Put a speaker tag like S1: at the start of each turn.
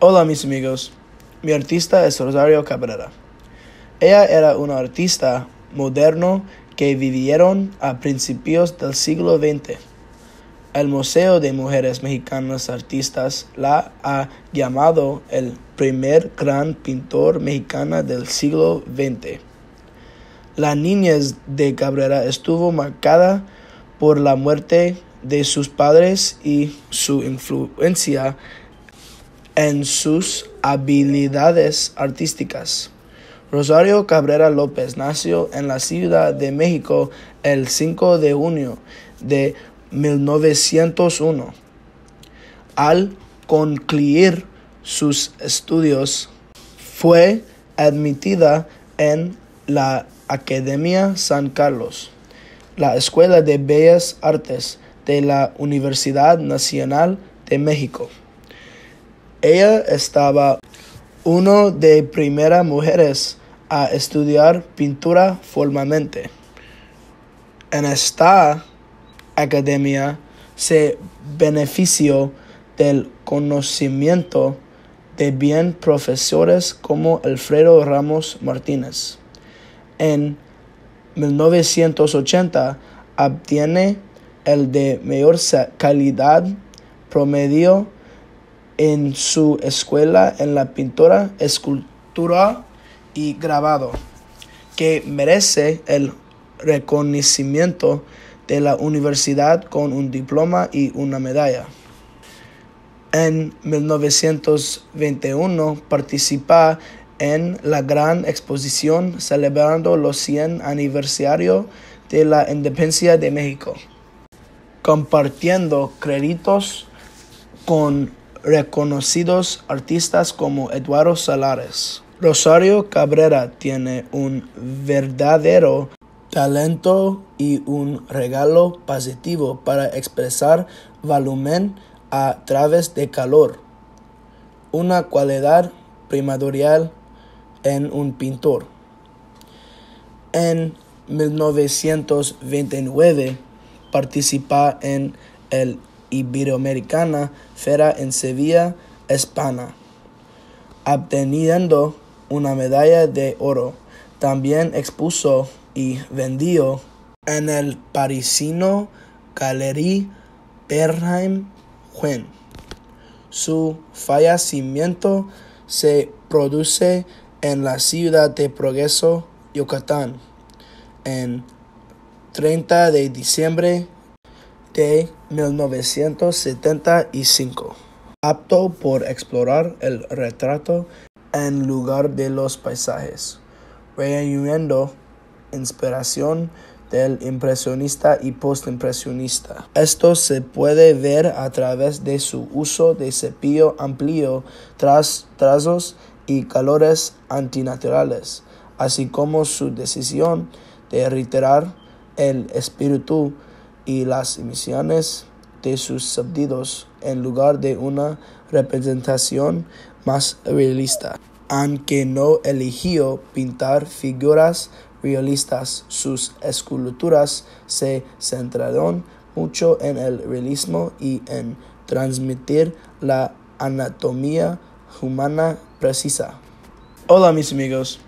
S1: Hola mis amigos, mi artista es Rosario Cabrera. Ella era una artista moderno que vivieron a principios del siglo XX. El Museo de Mujeres Mexicanas Artistas la ha llamado el primer gran pintor mexicana del siglo XX. La niñez de Cabrera estuvo marcada por la muerte de sus padres y su influencia en sus habilidades artísticas. Rosario Cabrera López nació en la Ciudad de México el 5 de junio de 1901. Al concluir sus estudios, fue admitida en la Academia San Carlos, la Escuela de Bellas Artes de la Universidad Nacional de México. Ella estaba una de primeras mujeres a estudiar pintura formalmente. En esta academia se benefició del conocimiento de bien profesores como Alfredo Ramos Martínez. En 1980 obtiene el de mayor calidad promedio en su escuela en la pintura, escultura y grabado, que merece el reconocimiento de la universidad con un diploma y una medalla. En 1921 participa en la gran exposición celebrando los 100 aniversario de la independencia de México, compartiendo créditos con reconocidos artistas como Eduardo Salares. Rosario Cabrera tiene un verdadero talento y un regalo positivo para expresar volumen a través de calor, una cualidad primordial en un pintor. En 1929 participa en el Iberoamericana Fera en Sevilla, España, obteniendo una medalla de oro. También expuso y vendió en el parisino Galerie Bernheim Juan. Su fallecimiento se produce en la ciudad de Progreso, Yucatán, en 30 de diciembre de 1975, apto por explorar el retrato en lugar de los paisajes, reuniendo inspiración del impresionista y postimpresionista. Esto se puede ver a través de su uso de cepillo amplio, tras, trazos y calores antinaturales, así como su decisión de reiterar el espíritu y las emisiones de sus sentidos en lugar de una representación más realista. Aunque no eligió pintar figuras realistas, sus esculturas se centraron mucho en el realismo y en transmitir la anatomía humana precisa. Hola mis amigos,